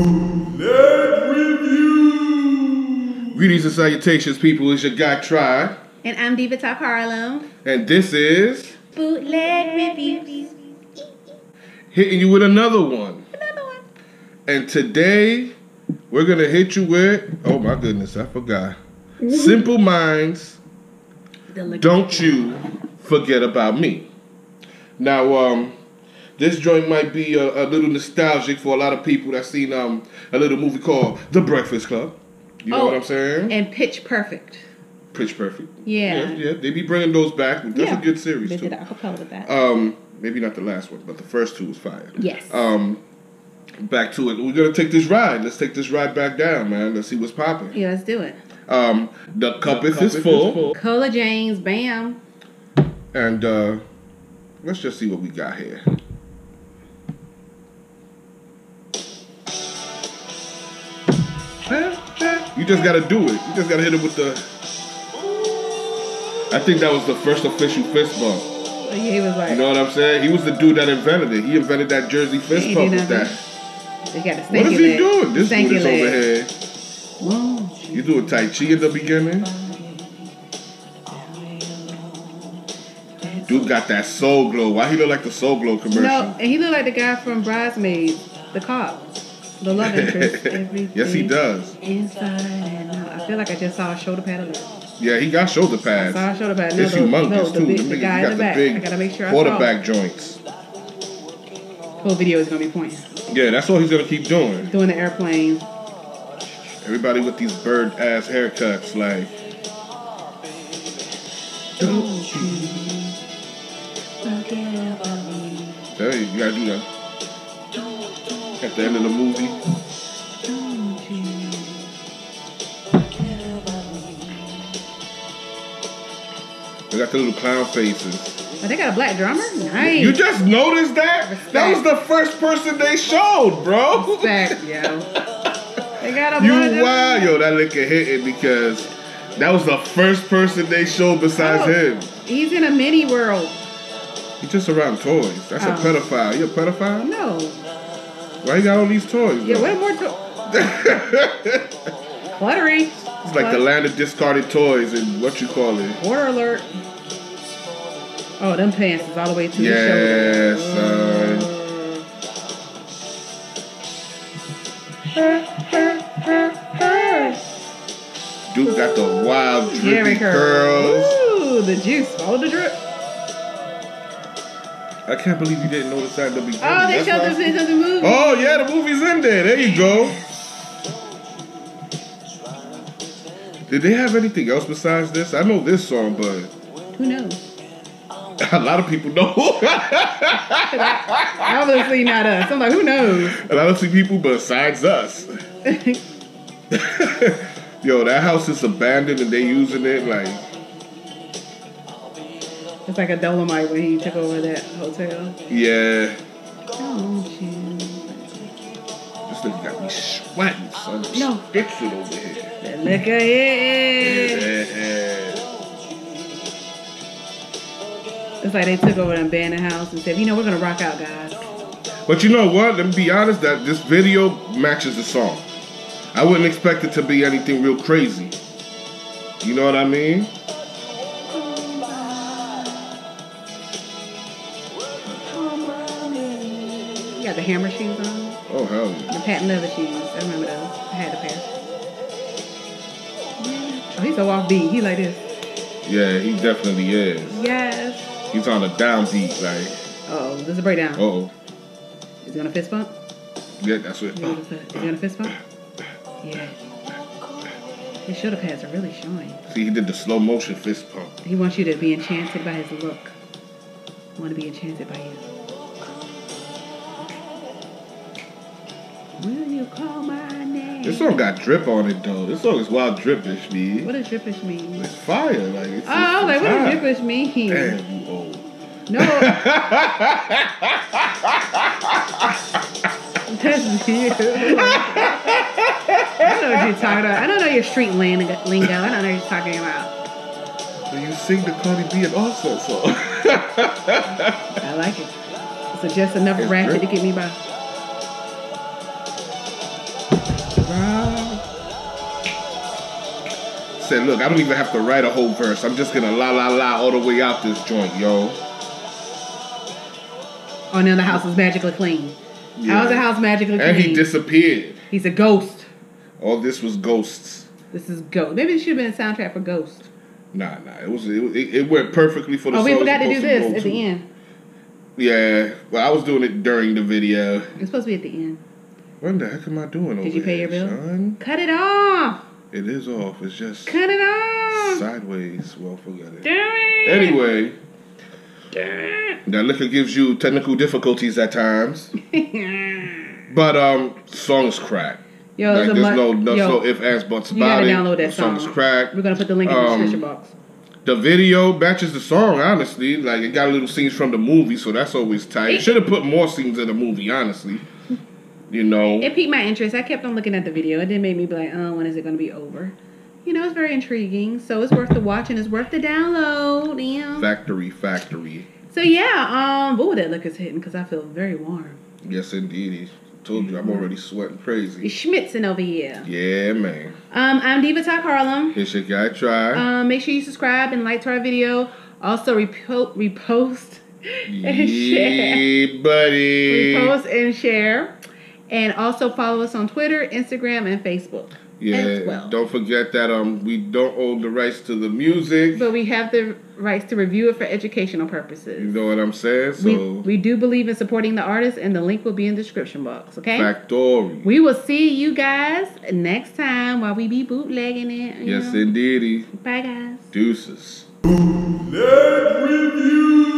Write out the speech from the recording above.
Bootleg Review. Greetings and salutations, people. It's your guy Try, And I'm Diva Top Harlem. and this is Bootleg Reviews. hitting you with another one. Another one. And today we're gonna hit you with oh my goodness, I forgot. Simple Minds, don't you forget about me. Now, um, this joint might be a, a little nostalgic for a lot of people that seen um a little movie called The Breakfast Club. You know Oh, what I'm saying? And Pitch Perfect. Pitch Perfect. Yeah. yeah, They be bringing those back. That's Yeah. a good series They too. did a acapella with that. Um, maybe not the last one, but the first two was fire. yes. Um, back to it. We're gonna take this ride. Let's take this ride back down, man. Let's see what's popping. yeah, let's do it. Um, the cup is is full, Cola James, bam. and uh, let's just see what we got here. Just gotta do it. You just gotta hit it with the. I think that was the first official fist bump. He was like, You know what I'm saying? He was the dude that invented it. He invented that Jersey fist He bump with that. they got What he leg. doing? This dude is over here. Whoa. You doing Tai Chi in the beginning? Dude got that Soul Glo. Why he look like the Soul Glo commercial? No, and he look like the guy from Bridesmaids, the cop, the love interest. yes, he does. Inside and. I feel like I just saw a shoulder pad alert. Yeah, he got shoulder pads. I Saw a shoulder pad. No, It's the, humongous no, the, too. big, the niggas, guy in the the back. big I gotta make sure I quarterback joints. Whole video is gonna be pointing. Yeah, that's all he's gonna keep doing. Doing the airplane. Everybody with these bird ass haircuts, like Don't you forget about me. you, you gotta do that. At the end of the movie. Don't you forget about me. They got the little clown faces. Oh, they got a black drummer? Nice. You just noticed that? That was the first person they showed, bro. Respect, yo. They got a You black wow, yo, that liquor hitting because that was the first person they showed besides Oh. him. He's in a mini world. He's just around toys. That's a Oh. pedophile. You a pedophile? No. Why you got all these toys? Yeah, what more to Cluttery. it's like the land of discarded toys and what you call it. Water alert. Oh, them pants is all the way to Yeah, the shoulder. Dude got the wild drippy curls. Ooh, the juice. Follow the drip. I can't believe you didn't notice that the beginning. Oh, they showed this in the movie. Oh yeah, the movie's in there. There you go. Did they have anything else besides this? I know this song, but Who knows? a lot of people know. Obviously not us. I'm like, who knows? a lot of people besides us. Yo, that house is abandoned and they using it like it's like a Dolemite when he took over that hotel. yeah. Don't? This nigga got me sweating, son. No. Fix it over here. That liquor. Yeah. It's like they took over an abandoned house and said, you know, we're gonna rock out, guys. But you know what? Let me be honest. That this video matches the song. I wouldn't expect it to be anything real crazy. You know what I mean? Got the hammer shoes on, Oh hell yeah! the patent leather shoes. I remember those. I had a pair. Oh, he's so offbeat. He like this. Yeah, he definitely is. Yes. He's on a downbeat. Like, Oh, this is a breakdown. oh, Is he gonna fist bump? yeah, that's it. Is he gonna is he gonna fist bump? Yeah. His shoulder pads are really showing. See, he did the slow motion fist pump. He wants you to be enchanted by his look. Want to be enchanted by you. You call my name? This song got drip on it though. This song is wild drippish, me. What does drippish mean? It's fire. Like, it's, Oh, I was like, what does drippish mean? Damn, you old. No. That's you. I know what you're talking about. I don't know your street lingo. I don't know what you're talking about. So you sing the Cardi B and Offset song. I like it. It's just enough It's ratchet drip. to get me by. Said, look, I don't even have to write a whole verse. I'm just gonna la la la all the way out this joint, yo. Oh, now the house is magically clean. Yeah. How's the house magically clean? And he disappeared. He's a ghost. All this was ghosts. This is Ghost. Maybe it should have been a soundtrack for Ghost. Nah, nah. It was it, it, went perfectly for the Oh, we forgot to do this go at to. the end. Yeah, well, I was doing it during the video. It's supposed to be at the end. What the heck am I doing over Did you pay here, your bill? son? Cut it off. It is off. It's just Cut it off. sideways. Well, forget it. Damn it. Anyway, Damn that liquor gives you technical difficulties at times, but um, songs crack. Yo, like there's mu- no no yo, so if ands buts you about gotta it. download that the song's song. crack. We're gonna put the link in the Um, description box. The video matches the song, honestly. Like it got little scenes from the movie, so that's always tight. Should have put more scenes in the movie, honestly. You know, It piqued my interest. I kept on looking at the video. It did make me be like, oh, when is it gonna be over? You know, it's very intriguing. So it's worth the watch and it's worth the download. Damn. factory, factory. So yeah, um, ooh, that liquor's hitting because I feel very warm. Yes, indeed. Told you, I'm already sweating It's crazy. schmitzing over here. Yeah, man. Um, I'm Diva Talk Harlem. Here's your guy. Try. Um, make sure you subscribe and like to our video. Also, repo- repost and share. buddy. Repost and share. And also follow us on Twitter, Instagram, and Facebook. Yeah. as well. Don't forget that um we don't own the rights to the music. But we have the rights to review it for educational purposes. You know what I'm saying? So We, we do believe in supporting the artist, and the link will be in the description box. Okay. factory. We will see you guys next time while we be bootlegging it. yes, know. indeedy. Bye, guys. Deuces. Let review.